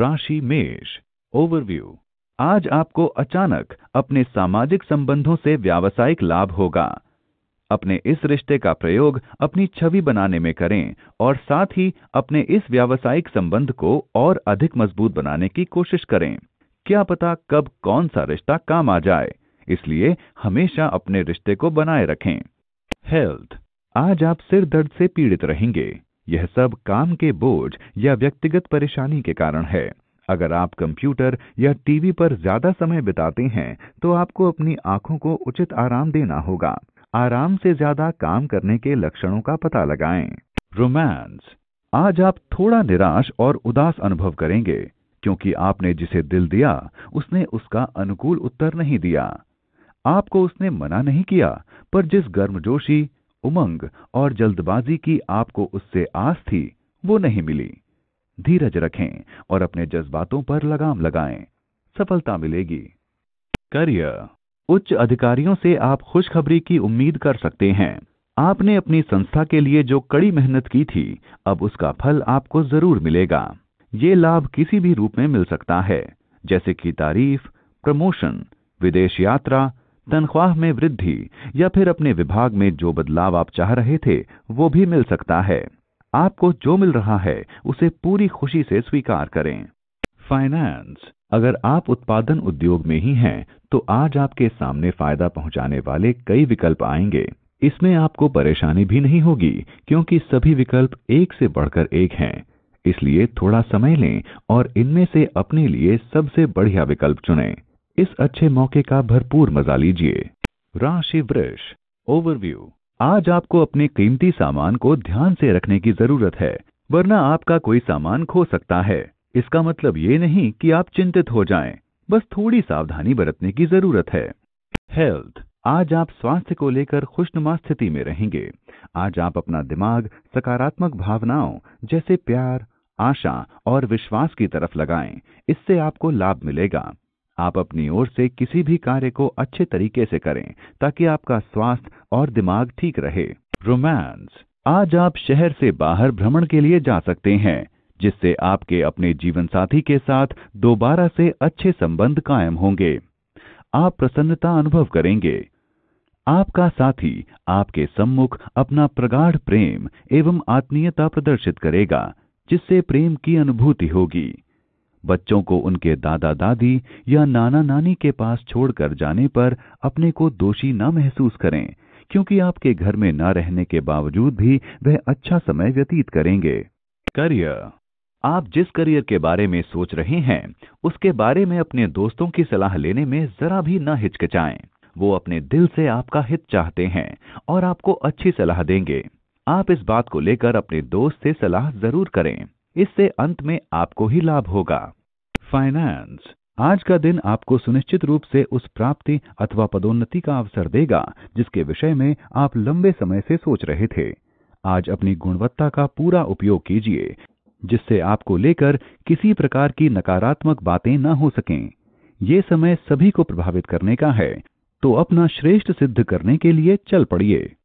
राशि मेष ओवरव्यू आज आपको अचानक अपने सामाजिक संबंधों से व्यावसायिक लाभ होगा। अपने इस रिश्ते का प्रयोग अपनी छवि बनाने में करें और साथ ही अपने इस व्यावसायिक संबंध को और अधिक मज़बूत बनाने की कोशिश करें। क्या पता कब कौन सा रिश्ता काम आ जाए, इसलिए हमेशा अपने रिश्ते को बनाए रखें। हेल्थ आज आप सिर दर्द से पीड़ित रहेंगे। यह सब काम के बोझ या व्यक्तिगत परेशानी के कारण है। अगर आप कंप्यूटर या टीवी पर ज़्यादा समय बिताते हैं तो आपको अपनी आँखों को उचित आराम देना होगा। आराम से ज़्यादा काम करने के लक्षणों का पता लगाएँ। रोमांस। आज आप थोड़ा निराश और उदास अनुभव करेंगे, क्योंकि आपने जिसे दिल दिया, उसने उसका अनुकूल उत्तर नहीं दिया। आपको उसने मना नहीं किया, पर जिस गर्मजोशी उमंग और जल्दबाजी की आपको उससे आस थी, वो नहीं मिली। धीरज रखें और अपने जज्बातों पर लगाम लगाएँ। सफलता मिलेगी। करियर। उच्च अधिकारियों से आप खुशखबरी की उम्मीद कर सकते हैं। आपने अपनी संस्था के लिए जो कड़ी मेहनत की थी, अब उसका फल आपको ज़रूर मिलेगा। ये लाभ किसी भी रूप में मिल सकता है, जैसे कि तारीफ़, प्रमोशन, विदेश यात्रा तनख्वाह में वृद्धि या फिर अपने विभाग में जो बदलाव आप चाह रहे थे, वो भी मिल सकता है। आपको जो मिल रहा है, उसे पूरी खुशी से स्वीकार करें। फाइनेंस। अगर आप उत्पादन उद्योग में ही हैं तो आज आपके सामने फ़ायदा पहुँचाने वाले कई विकल्प आएँगे। इसमें आपको परेशानी भी नहीं होगी, क्योंकि सभी विकल्प एक से बढ़कर एक हैं। इसलिए थोड़ा समय लें और इनमें से अपने लिए सबसे बढ़िया विकल्प चुनें। इस अच्छे मौके का भरपूर मज़ा लीजिए। राशि वृष ओवरव्यू आज आपको अपने कीमती सामान को ध्यान से रखने की ज़रूरत है वरना आपका कोई सामान खो सकता है। इसका मतलब ये नहीं कि आप चिंतित हो जाएँ, बस थोड़ी सावधानी बरतने की ज़रूरत है। हेल्थ आज आप स्वास्थ्य को लेकर खुशनुमा स्थिति में रहेंगे। आज आप अपना दिमाग सकारात्मक भावनाओं जैसे प्यार आशा और विश्वास की तरफ़ लगाएँ। इससे आपको लाभ मिलेगा। आप अपनी ओर से किसी भी कार्य को अच्छे तरीके से करें, ताकि आपका स्वास्थ्य और दिमाग ठीक रहे। रोमांस। आज आप शहर से बाहर भ्रमण के लिए जा सकते हैं, जिससे आपके अपने जीवन साथी के साथ दोबारा से अच्छे संबंध कायम होंगे। आप प्रसन्नता अनुभव करेंगे। आपका साथी आपके सम्मुख अपना प्रगाढ़ प्रेम एवं आत्मीयता प्रदर्शित करेगा, जिससे प्रेम की अनुभूति होगी। बच्चों को उनके दादा दादी या नाना नानी के पास छोड़कर जाने पर अपने को दोषी न महसूस करें, क्योंकि आपके घर में न रहने के बावजूद भी वह अच्छा समय व्यतीत करेंगे। करियर। आप जिस करियर के बारे में सोच रहे हैं, उसके बारे में अपने दोस्तों की सलाह लेने में जरा भी न हिचकिचाएँ। वो अपने दिल से आपका हित चाहते हैं और आपको अच्छी सलाह देंगे। आप इस बात को लेकर अपने दोस्त से सलाह ज़रूर करें। इससे अंत में आपको ही लाभ होगा। फाइनेंस आज का दिन आपको सुनिश्चित रूप से उस प्राप्ति अथवा पदोन्नति का अवसर देगा, जिसके विषय में आप लंबे समय से सोच रहे थे। आज अपनी गुणवत्ता का पूरा उपयोग कीजिए, जिससे आपको लेकर किसी प्रकार की नकारात्मक बातें न हो सकें। ये समय सभी को प्रभावित करने का है तो अपना श्रेष्ठ सिद्ध करने के लिए चल पड़िए।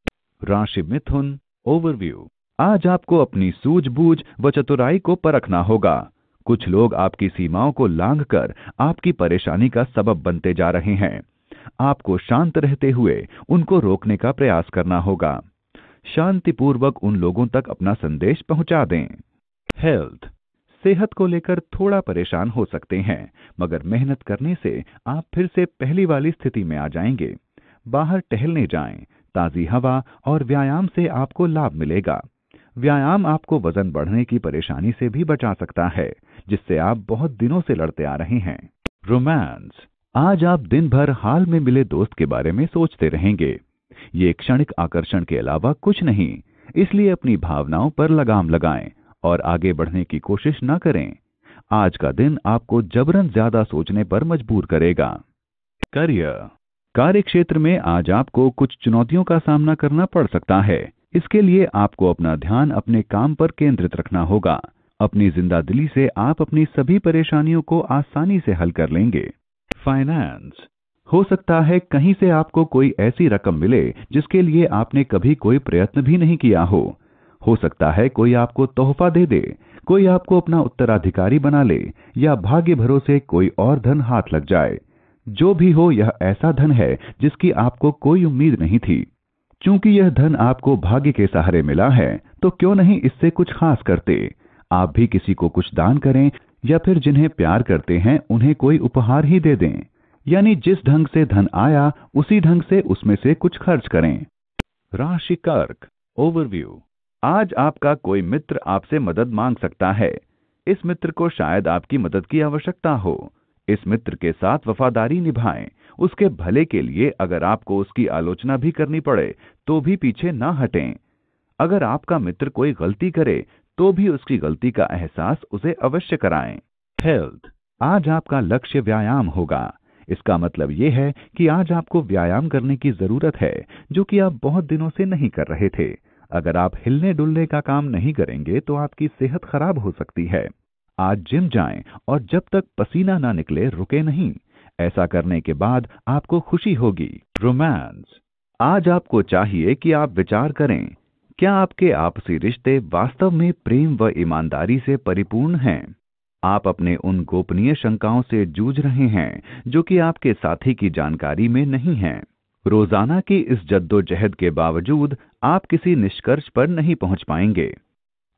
राशि मिथुन ओवरव्यू। आज आपको अपनी सूझबूझ व चतुराई को परखना होगा। कुछ लोग आपकी सीमाओं को लांघ कर आपकी परेशानी का सबब बनते जा रहे हैं। आपको शांत रहते हुए उनको रोकने का प्रयास करना होगा। शांतिपूर्वक उन लोगों तक अपना संदेश पहुँचा दें। हेल्थ सेहत को लेकर थोड़ा परेशान हो सकते हैं मगर मेहनत करने से आप फिर से पहली वाली स्थिति में आ जाएँगे। बाहर टहलने जाएँ, ताजी हवा और व्यायाम से आपको लाभ मिलेगा। व्यायाम आपको वज़न बढ़ने की परेशानी से भी बचा सकता है, जिससे आप बहुत दिनों से लड़ते आ रहे हैं। रोमांस। आज आप दिन भर हाल में मिले दोस्त के बारे में सोचते रहेंगे। ये क्षणिक आकर्षण के अलावा कुछ नहीं, इसलिए अपनी भावनाओं पर लगाम लगाएँ और आगे बढ़ने की कोशिश न करें। आज का दिन आपको जबरन ज़्यादा सोचने पर मजबूर करेगा। करियर। कार्य क्षेत्र में आज आपको कुछ चुनौतियों का सामना करना पड़ सकता है इसके लिए आपको अपना ध्यान अपने काम पर केंद्रित रखना होगा। अपनी ज़िंदा दिली से आप अपनी सभी परेशानियों को आसानी से हल कर लेंगे। फाइनेंस हो सकता है कहीं से आपको कोई ऐसी रकम मिले जिसके लिए आपने कभी कोई प्रयत्न भी नहीं किया हो। हो सकता है कोई आपको तोहफा दे दे, कोई आपको अपना उत्तराधिकारी बना ले, या भाग्य भरोसे कोई और धन हाथ लग जाए। जो भी हो, यह ऐसा धन है जिसकी आपको कोई उम्मीद नहीं थी। चूँकि यह धन आपको भाग्य के सहारे मिला है तो क्यों नहीं इससे कुछ खास करते? आप भी किसी को कुछ दान करें, या फिर जिन्हें प्यार करते हैं, उन्हें कोई उपहार ही दे दें। यानी जिस ढंग से धन आया, उसी ढंग से उसमें से कुछ खर्च करें। राशि कर्क ओवरव्यू आज आपका कोई मित्र आपसे मदद मांग सकता है। इस मित्र को शायद आपकी मदद की आवश्यकता हो। इस मित्र के साथ वफादारी निभाएँ। उसके भले के लिए अगर आपको उसकी आलोचना भी करनी पड़े तो भी पीछे ना हटें। अगर आपका मित्र कोई गलती करे तो भी उसकी गलती का एहसास उसे अवश्य कराएँ। हेल्थ आज आपका लक्ष्य व्यायाम होगा। इसका मतलब ये है कि आज आपको व्यायाम करने की ज़रूरत है जो कि आप बहुत दिनों से नहीं कर रहे थे। अगर आप हिलने डुलने का काम नहीं करेंगे तो आपकी सेहत खराब हो सकती है। आज जिम जाएँ और जब तक पसीना ना निकले रुके नहीं। ऐसा करने के बाद आपको खुशी होगी। रोमांस। आज आपको चाहिए कि आप विचार करें, क्या आपके आपसी रिश्ते वास्तव में प्रेम व ईमानदारी से परिपूर्ण हैं? आप अपने उन गोपनीय शंकाओं से जूझ रहे हैं, जो कि आपके साथी की जानकारी में नहीं हैं। रोज़ाना की इस जद्दोजहद के बावजूद आप किसी निष्कर्ष पर नहीं पहुँच पाएँगे।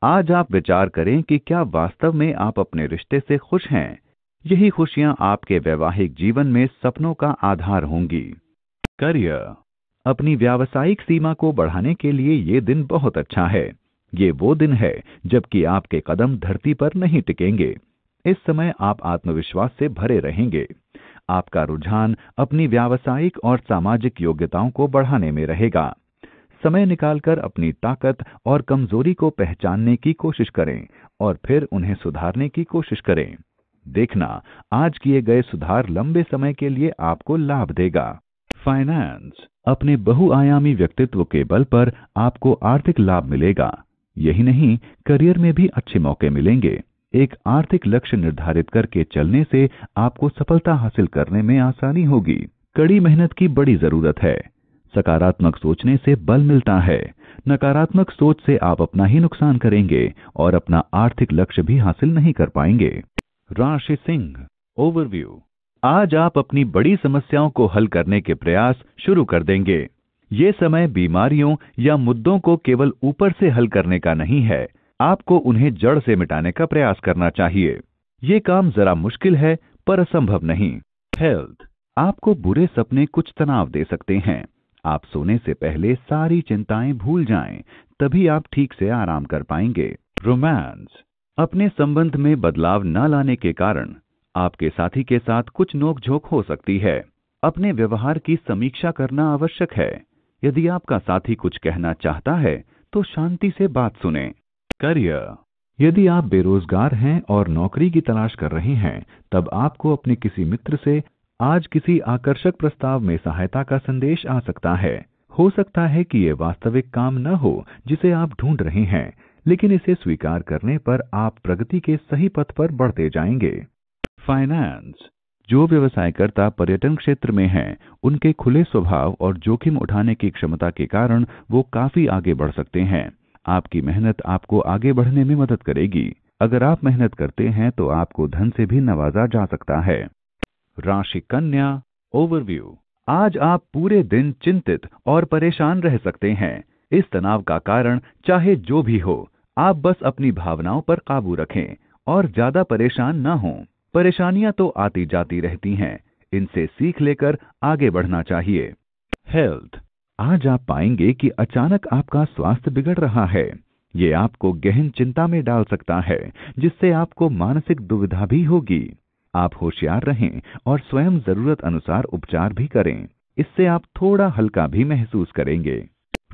आज आप विचार करें कि क्या वास्तव में आप अपने रिश्ते से खुश हैं यही खुशियाँ आपके वैवाहिक जीवन में सपनों का आधार होंगी। करियर। अपनी व्यावसायिक सीमा को बढ़ाने के लिए ये दिन बहुत अच्छा है। ये वो दिन है, जबकि आपके कदम धरती पर नहीं टिकेंगे। इस समय आप आत्मविश्वास से भरे रहेंगे। आपका रुझान अपनी व्यावसायिक और सामाजिक योग्यताओं को बढ़ाने में रहेगा। समय निकालकर अपनी ताकत और कमज़ोरी को पहचानने की कोशिश करें और फिर उन्हें सुधारने की कोशिश करें। देखना, आज किए गए सुधार लंबे समय के लिए आपको लाभ देगा। फाइनेंस अपने बहुआयामी व्यक्तित्व के बल पर आपको आर्थिक लाभ मिलेगा। यही नहीं, करियर में भी अच्छे मौके मिलेंगे। एक आर्थिक लक्ष्य निर्धारित करके चलने से आपको सफलता हासिल करने में आसानी होगी। कड़ी मेहनत की बड़ी ज़रूरत है। सकारात्मक सोचने से बल मिलता है। नकारात्मक सोच से आप अपना ही नुकसान करेंगे और अपना आर्थिक लक्ष्य भी हासिल नहीं कर पाएँगे। राशि सिंह ओवरव्यू आज आप अपनी बड़ी समस्याओं को हल करने के प्रयास शुरू कर देंगे। ये समय बीमारियों या मुद्दों को केवल ऊपर से हल करने का नहीं है। आपको उन्हें जड़ से मिटाने का प्रयास करना चाहिए। ये काम जरा मुश्किल है पर असंभव नहीं। हेल्थ आपको बुरे सपने कुछ तनाव दे सकते हैं। आप सोने से पहले सारी चिंताएँ भूल जाएँ, तभी आप ठीक से आराम कर पाएँगे। रोमांस अपने संबंध में बदलाव न लाने के कारण आपके साथी के साथ कुछ नोकझोंक हो सकती है। अपने व्यवहार की समीक्षा करना आवश्यक है। यदि आपका साथी कुछ कहना चाहता है तो शांति से बात सुने। करियर। यदि आप बेरोजगार हैं और नौकरी की तलाश कर रहे हैं, तब आपको अपने किसी मित्र से आज किसी आकर्षक प्रस्ताव में सहायता का संदेश आ सकता है। हो सकता है कि ये वास्तविक काम न हो, जिसे आप ढूंढ रहे हैं। लेकिन इसे स्वीकार करने पर आप प्रगति के सही पथ पर बढ़ते जाएँगे। फाइनेंस जो व्यवसायकर्ता पर्यटन क्षेत्र में हैं, उनके खुले स्वभाव और जोखिम उठाने की क्षमता के कारण वो काफ़ी आगे बढ़ सकते हैं। आपकी मेहनत आपको आगे बढ़ने में मदद करेगी। अगर आप मेहनत करते हैं तो आपको धन से भी नवाजा जा सकता है। राशि कन्या ओवरव्यू आज आप पूरे दिन चिंतित और परेशान रह सकते हैं। इस तनाव का कारण चाहे जो भी हो आप बस अपनी भावनाओं पर काबू रखें और ज़्यादा परेशान न हों। परेशानियाँ तो आती जाती रहती हैं। इनसे सीख लेकर आगे बढ़ना चाहिए। हेल्थ, आज आप पाएँगे कि अचानक आपका स्वास्थ्य बिगड़ रहा है। ये आपको गहन चिंता में डाल सकता है, जिससे आपको मानसिक दुविधा भी होगी। आप होशियार रहें और स्वयं ज़रूरत अनुसार उपचार भी करें। इससे आप थोड़ा हल्का भी महसूस करेंगे।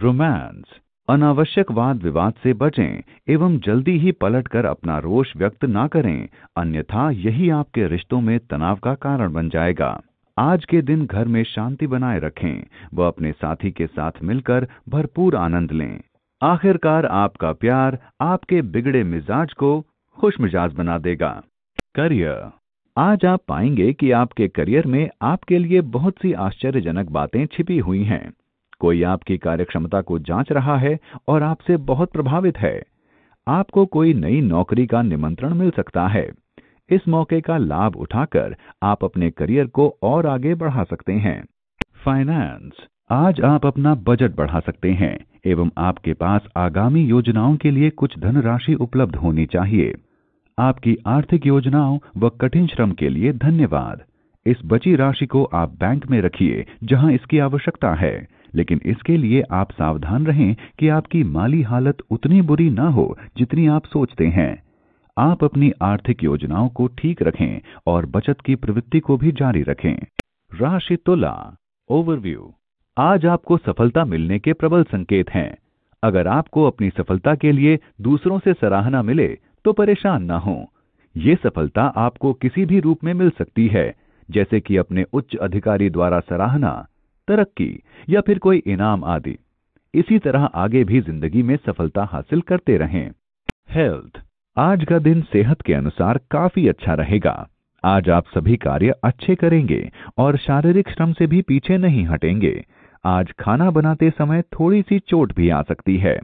रोमांस अनावश्यक वाद विवाद से बचें एवं जल्दी ही पलटकर अपना रोष व्यक्त ना करें, अन्यथा यही आपके रिश्तों में तनाव का कारण बन जाएगा। आज के दिन घर में शांति बनाए रखें, व अपने साथी के साथ मिलकर भरपूर आनंद लें। आखिरकार आपका प्यार आपके बिगड़े मिजाज को खुश मिजाज बना देगा। करियर। आज आप पाएँगे कि आपके करियर में आपके लिए बहुत सी आश्चर्यजनक बातें छिपी हुई हैं। कोई आपकी कार्यक्षमता को जाँच रहा है और आपसे बहुत प्रभावित है। आपको कोई नई नौकरी का निमंत्रण मिल सकता है। इस मौके का लाभ उठाकर आप अपने करियर को और आगे बढ़ा सकते हैं। फाइनेंस आज आप अपना बजट बढ़ा सकते हैं एवं आपके पास आगामी योजनाओं के लिए कुछ धनराशि उपलब्ध होनी चाहिए। आपकी आर्थिक योजनाओं व कठिन श्रम के लिए धन्यवाद। इस बची राशि को आप बैंक में रखिए जहाँ इसकी आवश्यकता है। लेकिन इसके लिए आप सावधान रहें कि आपकी माली हालत उतनी बुरी ना हो जितनी आप सोचते हैं। आप अपनी आर्थिक योजनाओं को ठीक रखें और बचत की प्रवृत्ति को भी जारी रखें। राशि तुला, ओवरव्यू। आज आपको सफलता मिलने के प्रबल संकेत हैं। अगर आपको अपनी सफलता के लिए दूसरों से सराहना मिले तो परेशान ना हो। ये सफलता आपको किसी भी रूप में मिल सकती है, जैसे कि अपने उच्च अधिकारी द्वारा सराहना तरक्की या फिर कोई इनाम आदि। इसी तरह आगे भी ज़िंदगी में सफलता हासिल करते रहें। हेल्थ आज का दिन सेहत के अनुसार काफ़ी अच्छा रहेगा। आज आप सभी कार्य अच्छे करेंगे और शारीरिक श्रम से भी पीछे नहीं हटेंगे। आज खाना बनाते समय थोड़ी सी चोट भी आ सकती है।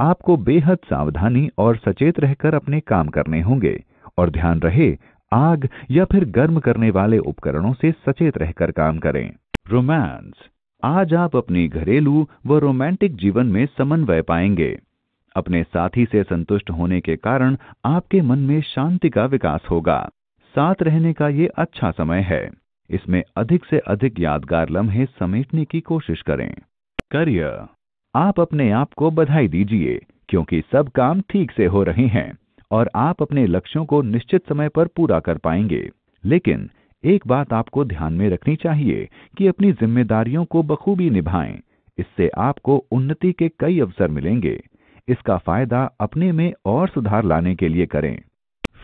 आपको बेहद सावधानी और सचेत रहकर अपने काम करने होंगे और ध्यान रहे, आग या फिर गर्म करने वाले उपकरणों से सचेत रहकर काम करें। रोमांस। आज आप अपनी घरेलू व रोमांटिक जीवन में समन्वय पाएँगे। अपने साथी से संतुष्ट होने के कारण आपके मन में शांति का विकास होगा। साथ रहने का ये अच्छा समय है। इसमें अधिक से अधिक यादगार लम्हे समेटने की कोशिश करें। करियर। आप अपने आप को बधाई दीजिए, क्योंकि सब काम ठीक से हो रहे हैं और आप अपने लक्ष्यों को निश्चित समय पर पूरा कर पाएँगे। लेकिन एक बात आपको ध्यान में रखनी चाहिए कि अपनी जिम्मेदारियों को बखूबी निभाएँ। इससे आपको उन्नति के कई अवसर मिलेंगे। इसका फ़ायदा अपने में और सुधार लाने के लिए करें।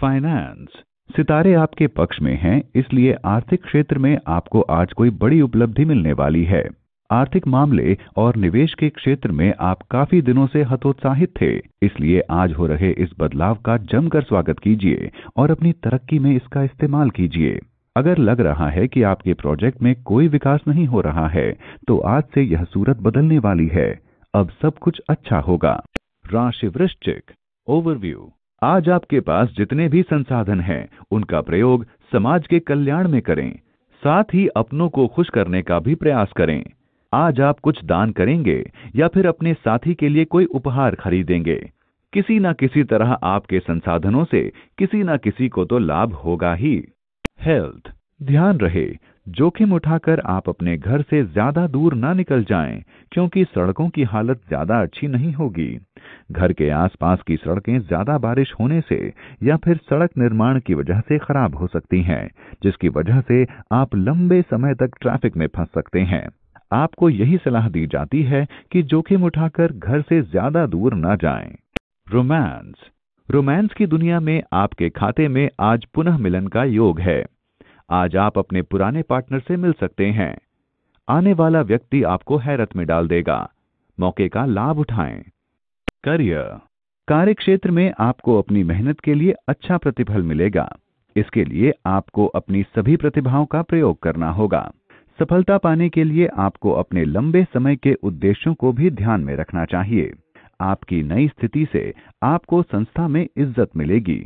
फाइनेंस सितारे आपके पक्ष में हैं, इसलिए आर्थिक क्षेत्र में आपको आज कोई बड़ी उपलब्धि मिलने वाली है। आर्थिक मामले और निवेश के क्षेत्र में आप काफ़ी दिनों से हतोत्साहित थे, इसलिए आज हो रहे इस बदलाव का जमकर स्वागत कीजिए और अपनी तरक्की में इसका इस्तेमाल कीजिए। अगर लग रहा है कि आपके प्रोजेक्ट में कोई विकास नहीं हो रहा है तो आज से यह सूरत बदलने वाली है। अब सब कुछ अच्छा होगा। राशि वृश्चिक। ओवरव्यू आज आपके पास जितने भी संसाधन हैं, उनका प्रयोग समाज के कल्याण में करें। साथ ही अपनों को खुश करने का भी प्रयास करें। आज आप कुछ दान करेंगे या फिर अपने साथी के लिए कोई उपहार खरीदेंगे। किसी न किसी तरह आपके संसाधनों से किसी न किसी को तो लाभ होगा ही। हेल्थ ध्यान रहे, जोखिम उठाकर आप अपने घर से ज़्यादा दूर ना निकल जाएँ, क्योंकि सड़कों की हालत ज़्यादा अच्छी नहीं होगी। घर के आसपास की सड़कें ज़्यादा बारिश होने से या फिर सड़क निर्माण की वजह से खराब हो सकती हैं, जिसकी वजह से आप लंबे समय तक ट्रैफ़िक में फंस सकते हैं। आपको यही सलाह दी जाती है कि जोखिम उठाकर घर से ज़्यादा दूर न जाएँ। रोमांस। रोमांस की दुनिया में आपके खाते में आज पुनः मिलन का योग है। आज आप अपने पुराने पार्टनर से मिल सकते हैं। आने वाला व्यक्ति आपको हैरत में डाल देगा। मौके का लाभ उठाएँ। करियर। कार्य क्षेत्र में आपको अपनी मेहनत के लिए अच्छा प्रतिफल मिलेगा। इसके लिए आपको अपनी सभी प्रतिभाओं का प्रयोग करना होगा। सफलता पाने के लिए आपको अपने लंबे समय के उद्देश्यों को भी ध्यान में रखना चाहिए। आपकी नई स्थिति से आपको संस्था में इज़्ज़त मिलेगी।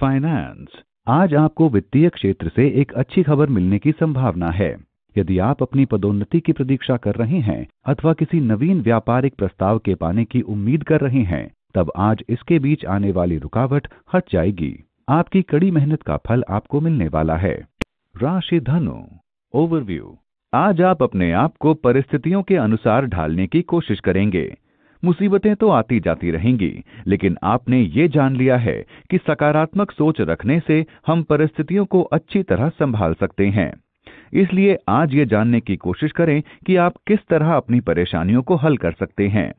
फाइनेंस। आज आपको वित्तीय क्षेत्र से एक अच्छी खबर मिलने की संभावना है। यदि आप अपनी पदोन्नति की प्रतीक्षा कर रहे हैं अथवा किसी नवीन व्यापारिक प्रस्ताव के पाने की उम्मीद कर रहे हैं, तब आज इसके बीच आने वाली रुकावट हट जाएगी। आपकी कड़ी मेहनत का फल आपको मिलने वाला है। राशि धनु ओवरव्यू आज आप अपने आप को परिस्थितियों के अनुसार ढालने की कोशिश करेंगे। मुसीबतें तो आती जाती रहेंगी, लेकिन आपने ये जान लिया है कि सकारात्मक सोच रखने से हम परिस्थितियों को अच्छी तरह संभाल सकते हैं। इसलिए आज ये जानने की कोशिश करें कि आप किस तरह अपनी परेशानियों को हल कर सकते हैं।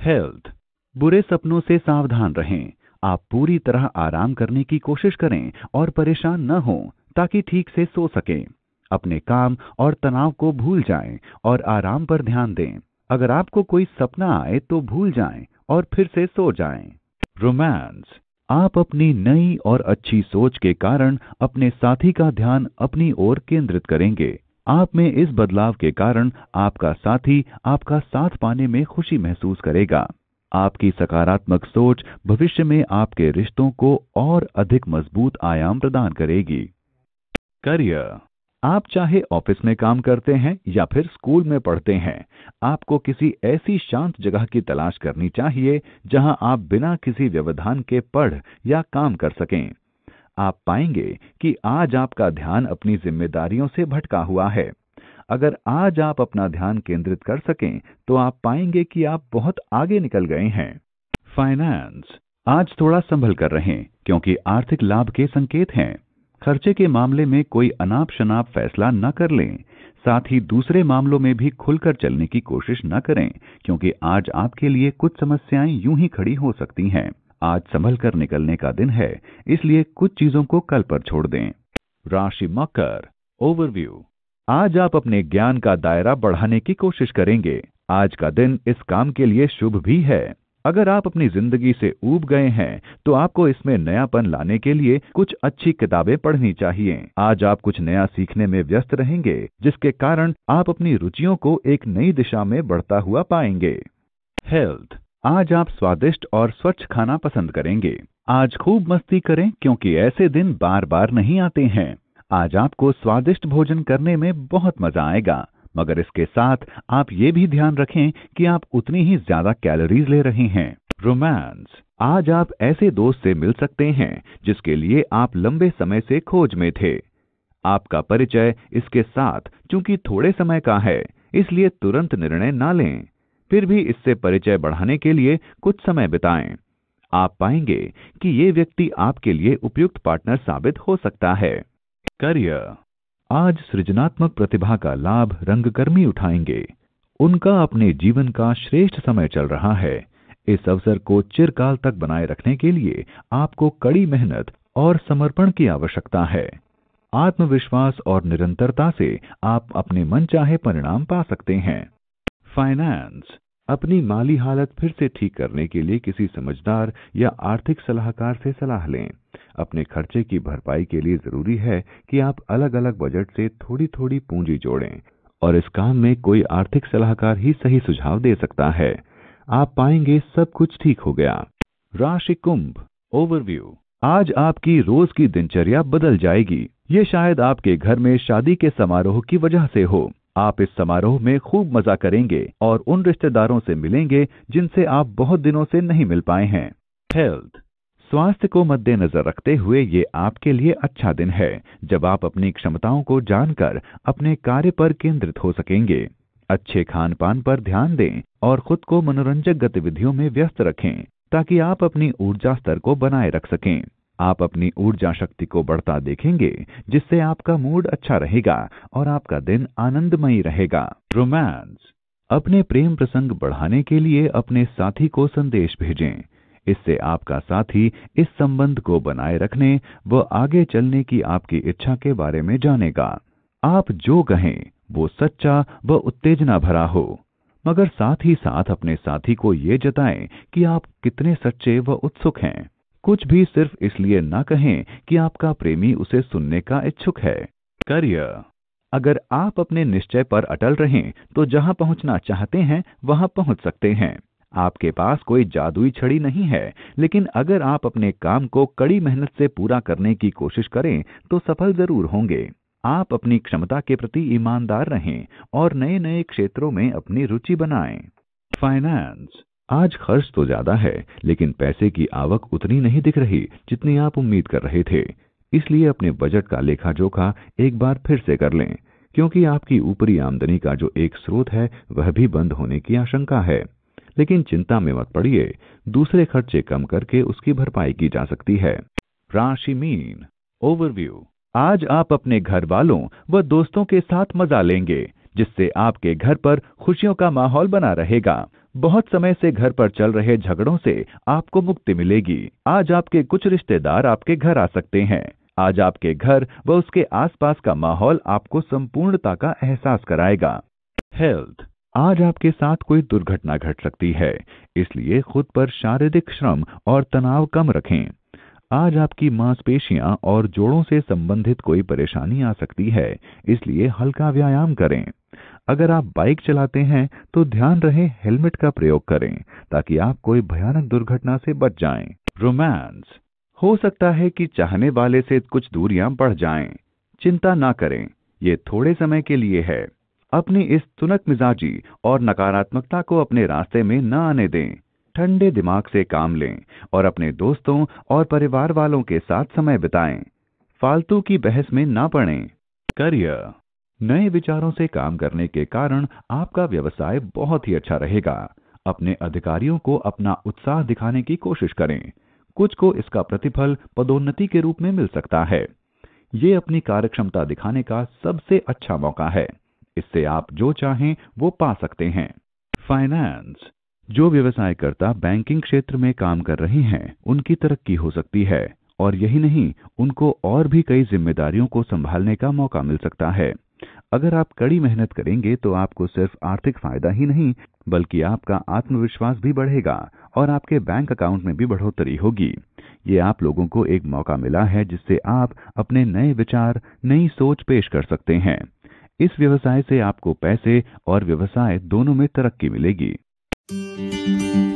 हेल्थ, बुरे सपनों से सावधान रहें। आप पूरी तरह आराम करने की कोशिश करें और परेशान न हो, ताकि ठीक से सो सकें। अपने काम और तनाव को भूल जाएँ और आराम पर ध्यान दें। अगर आपको कोई सपना आए तो भूल जाएँ और फिर से सो जाएँ। रोमांस आप अपनी नई और अच्छी सोच के कारण अपने साथी का ध्यान अपनी ओर केंद्रित करेंगे। आप में इस बदलाव के कारण आपका साथी आपका साथ पाने में खुशी महसूस करेगा। आपकी सकारात्मक सोच भविष्य में आपके रिश्तों को और अधिक मज़बूत आयाम प्रदान करेगी। करियर आप चाहे ऑफ़िस में काम करते हैं या फिर स्कूल में पढ़ते हैं, आपको किसी ऐसी शांत जगह की तलाश करनी चाहिए जहाँ आप बिना किसी व्यवधान के पढ़ या काम कर सकें। आप पाएँगे कि आज आपका ध्यान अपनी जिम्मेदारियों से भटका हुआ है। अगर आज आप अपना ध्यान केंद्रित कर सकें तो आप पाएँगे कि आप बहुत आगे निकल गए हैं। फाइनेंस। आज थोड़ा संभल कर रहें, क्योंकि आर्थिक लाभ के संकेत हैं। खर्चे के मामले में कोई अनाप शनाप फैसला न कर लें। साथ ही दूसरे मामलों में भी खुलकर चलने की कोशिश न करें, क्योंकि आज आपके लिए कुछ समस्याएँ यूँ ही खड़ी हो सकती हैं। आज संभल कर निकलने का दिन है, इसलिए कुछ चीज़ों को कल पर छोड़ दें। राशि मकर, ओवरव्यू। आज आप अपने ज्ञान का दायरा बढ़ाने की कोशिश करेंगे। आज का दिन इस काम के लिए शुभ भी है। अगर आप अपनी ज़िंदगी से ऊब गए हैं तो आपको इसमें नयापन लाने के लिए कुछ अच्छी किताबें पढ़नी चाहिए। आज आप कुछ नया सीखने में व्यस्त रहेंगे, जिसके कारण आप अपनी रुचियों को एक नई दिशा में बढ़ता हुआ पाएँगे। हेल्थ। आज आप स्वादिष्ट और स्वच्छ खाना पसंद करेंगे। आज खूब मस्ती करें, क्योंकि ऐसे दिन बार बार नहीं आते हैं। आज आपको स्वादिष्ट भोजन करने में बहुत मज़ा आएगा। मगर इसके साथ आप ये भी ध्यान रखें कि आप उतनी ही ज़्यादा कैलोरीज ले रहे हैं। रोमांस आज आप ऐसे दोस्त से मिल सकते हैं, जिसके लिए आप लंबे समय से खोज में थे। आपका परिचय इसके साथ, चूँकि थोड़े समय का है, इसलिए तुरंत निर्णय ना लें। फिर भी इससे परिचय बढ़ाने के लिए कुछ समय बिताएँ। आप पाएँगे कि ये व्यक्ति आपके लिए उपयुक्त पार्टनर साबित हो सकता है। करियर आज सृजनात्मक प्रतिभा का लाभ रंगकर्मी उठाएँगे। उनका अपने जीवन का श्रेष्ठ समय चल रहा है। इस अवसर को चिरकाल तक बनाए रखने के लिए आपको कड़ी मेहनत और समर्पण की आवश्यकता है। आत्मविश्वास और निरंतरता से आप अपने मन चाहे परिणाम पा सकते हैं। फाइनेंस अपनी माली हालत फिर से ठीक करने के लिए किसी समझदार या आर्थिक सलाहकार से सलाह लें। अपने खर्चे की भरपाई के लिए ज़रूरी है कि आप अलग अलग बजट से थोड़ी थोड़ी पूंजी जोड़ें, और इस काम में कोई आर्थिक सलाहकार ही सही सुझाव दे सकता है। आप पाएँगे सब कुछ ठीक हो गया। राशि कुंभ ओवरव्यू आज आपकी रोज की दिनचर्या बदल जाएगी। ये शायद आपके घर में शादी के समारोह की वजह से हो। आप इस समारोह में खूब मज़ा करेंगे और उन रिश्तेदारों से मिलेंगे जिनसे आप बहुत दिनों से नहीं मिल पाए हैं। हेल्थ स्वास्थ्य को मद्देनजर रखते हुए ये आपके लिए अच्छा दिन है, जब आप अपनी क्षमताओं को जानकर अपने कार्य पर केंद्रित हो सकेंगे। अच्छे खान पान पर ध्यान दें और खुद को मनोरंजक गतिविधियों में व्यस्त रखें, ताकि आप अपनी ऊर्जा स्तर को बनाए रख सकें। आप अपनी ऊर्जा शक्ति को बढ़ता देखेंगे, जिससे आपका मूड अच्छा रहेगा और आपका दिन आनंदमयी रहेगा। रोमांस। अपने प्रेम प्रसंग बढ़ाने के लिए अपने साथी को संदेश भेजें। इससे आपका साथी इस संबंध को बनाए रखने व आगे चलने की आपकी इच्छा के बारे में जानेगा। आप जो कहें, वो सच्चा व उत्तेजना भरा हो। मगर साथ ही साथ अपने साथी को ये जताएँ कि आप कितने सच्चे व उत्सुक हैं। कुछ भी सिर्फ़ इसलिए न कहें कि आपका प्रेमी उसे सुनने का इच्छुक है। करियर। अगर आप अपने निश्चय पर अटल रहें तो जहाँ पहुँचना चाहते हैं, वहाँ पहुँच सकते हैं। आपके पास कोई जादुई छड़ी नहीं है, लेकिन अगर आप अपने काम को कड़ी मेहनत से पूरा करने की कोशिश करें तो सफल ज़रूर होंगे। आप अपनी क्षमता के प्रति ईमानदार रहें और नए नए क्षेत्रों में अपनी रुचि बनाएँ। फाइनेंस। आज खर्च तो ज़्यादा है, लेकिन पैसे की आवक उतनी नहीं दिख रही जितनी आप उम्मीद कर रहे थे। इसलिए अपने बजट का लेखा जोखा एक बार फिर से कर लें, क्योंकि आपकी ऊपरी आमदनी का जो एक स्रोत है, वह भी बंद होने की आशंका है। लेकिन चिंता में मत पड़िए, दूसरे खर्चे कम करके उसकी भरपाई की जा सकती है। राशि मीन, ओवरव्यू, आज आप अपने घर वालों व दोस्तों के साथ मज़ा लेंगे। जिससे आपके घर पर खुशियों का माहौल बना रहेगा। बहुत समय से घर पर चल रहे झगड़ों से आपको मुक्ति मिलेगी। आज आपके कुछ रिश्तेदार आपके घर आ सकते हैं। आज आपके घर व उसके आसपास का माहौल आपको संपूर्णता का एहसास कराएगा। हेल्थ आज आपके साथ कोई दुर्घटना घट सकती है इसलिए खुद पर शारीरिक श्रम और तनाव कम रखें। आज आपकी मांसपेशियाँ और जोड़ों से संबंधित कोई परेशानी आ सकती है, इसलिए हल्का व्यायाम करें अगर आप बाइक चलाते हैं तो ध्यान रहे हेलमेट का प्रयोग करें, ताकि आप कोई भयानक दुर्घटना से बच जाएँ। रोमांस हो सकता है कि चाहने वाले से कुछ दूरियाँ बढ़ जाएँ। चिंता ना करें, ये थोड़े समय के लिए है अपनी इस तुनक मिजाजी और नकारात्मकता को अपने रास्ते में न आने दें ठंडे दिमाग से काम लें और अपने दोस्तों और परिवार वालों के साथ समय बिताएँ। फालतू की बहस में ना पड़ें। करियर। नए विचारों से काम करने के कारण आपका व्यवसाय बहुत ही अच्छा रहेगा। अपने अधिकारियों को अपना उत्साह दिखाने की कोशिश करें। कुछ को इसका प्रतिफल पदोन्नति के रूप में मिल सकता है। ये अपनी कार्यक्षमता दिखाने का सबसे अच्छा मौका है। इससे आप जो चाहें वो पा सकते हैं। फाइनेंस। जो व्यवसायकर्ता बैंकिंग क्षेत्र में काम कर रहे हैं, उनकी तरक्की हो सकती है, और यही नहीं, उनको और भी कई जिम्मेदारियों को संभालने का मौका मिल सकता है। अगर आप कड़ी मेहनत करेंगे तो आपको सिर्फ़ आर्थिक फ़ायदा ही नहीं, बल्कि आपका आत्मविश्वास भी बढ़ेगा, और आपके बैंक अकाउंट में भी बढ़ोतरी होगी। ये आप लोगों को एक मौका मिला है, जिससे आप अपने नए विचार, नई सोच पेश कर सकते हैं। इस व्यवसाय से आपको पैसे और व्यवसाय दोनों में तरक्की मिलेगी। Música